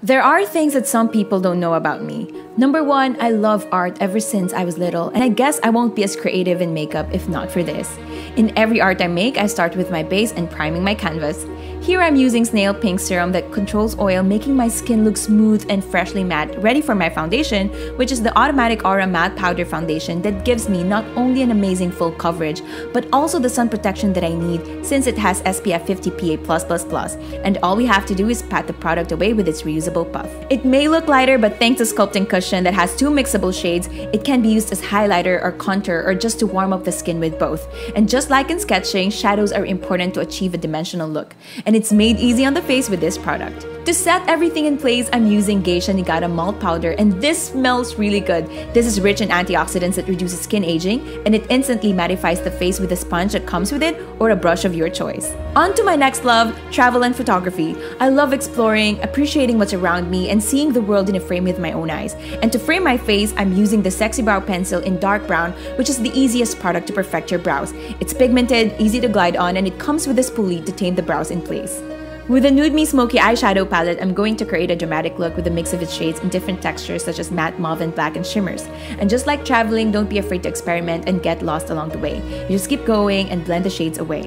There are things that some people don't know about me. Number one, I love art ever since I was little, and I guess I won't be as creative in makeup if not for this. In every art I make, I start with my base and priming my canvas. Here I'm using snail pink serum that controls oil, making my skin look smooth and freshly matte, ready for my foundation, which is the Automatic Aura Matte Powder Foundation that gives me not only an amazing full coverage, but also the sun protection that I need since it has SPF 50 PA+++, and all we have to do is pat the product away with its reusable puff. It may look lighter, but thanks to sculpting cushion that has two mixable shades, it can be used as highlighter or contour or just to warm up the skin with both. And just like in sketching, shadows are important to achieve a dimensional look. And it's made easy on the face with this product. To set everything in place, I'm using Geisha Niigata Malt Powder and this smells really good. This is rich in antioxidants that reduces skin aging and it instantly mattifies the face with a sponge that comes with it or a brush of your choice. On to my next love, travel and photography. I love exploring, appreciating what's around me, and seeing the world in a frame with my own eyes. And to frame my face, I'm using the Sexy Brow Pencil in dark brown, which is the easiest product to perfect your brows. It's pigmented, easy to glide on, and it comes with a spoolie to tame the brows in place. With the Nude Me Smoky eyeshadow palette, I'm going to create a dramatic look with a mix of its shades in different textures such as matte, mauve, and black, and shimmers. And just like traveling, don't be afraid to experiment and get lost along the way. You just keep going and blend the shades away.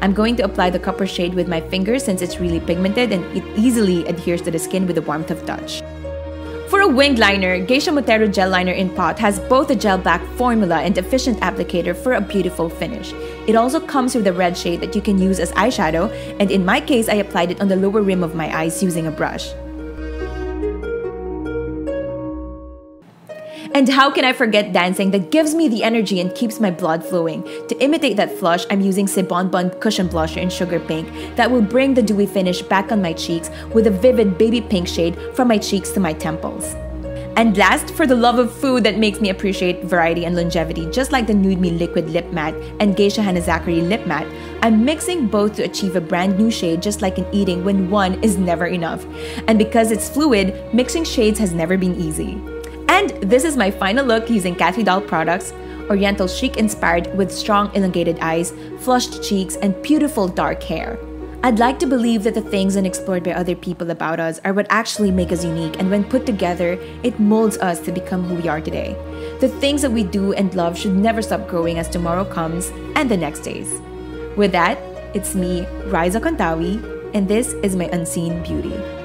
I'm going to apply the copper shade with my fingers since it's really pigmented and it easily adheres to the skin with the warmth of touch. For a winged liner, Geisha Motero Gel Liner in Pot has both a gel back formula and efficient applicator for a beautiful finish. It also comes with a red shade that you can use as eyeshadow, and in my case, I applied it on the lower rim of my eyes using a brush. And how can I forget dancing that gives me the energy and keeps my blood flowing? To imitate that flush, I'm using C'est Bon Bon Cushion Blusher in Sugar Pink that will bring the dewy finish back on my cheeks with a vivid baby pink shade from my cheeks to my temples. And last, for the love of food that makes me appreciate variety and longevity, just like the Nude Me Liquid Lip Matte and Geisha Hanazakuri Lip Matte, I'm mixing both to achieve a brand new shade just like in eating when one is never enough. And because it's fluid, mixing shades has never been easy. And this is my final look using Cathy Doll products, Oriental chic inspired with strong elongated eyes, flushed cheeks, and beautiful dark hair. I'd like to believe that the things unexplored by other people about us are what actually make us unique, and when put together, it molds us to become who we are today. The things that we do and love should never stop growing as tomorrow comes and the next days. With that, it's me, Raiza Contawi, and this is my unseen beauty.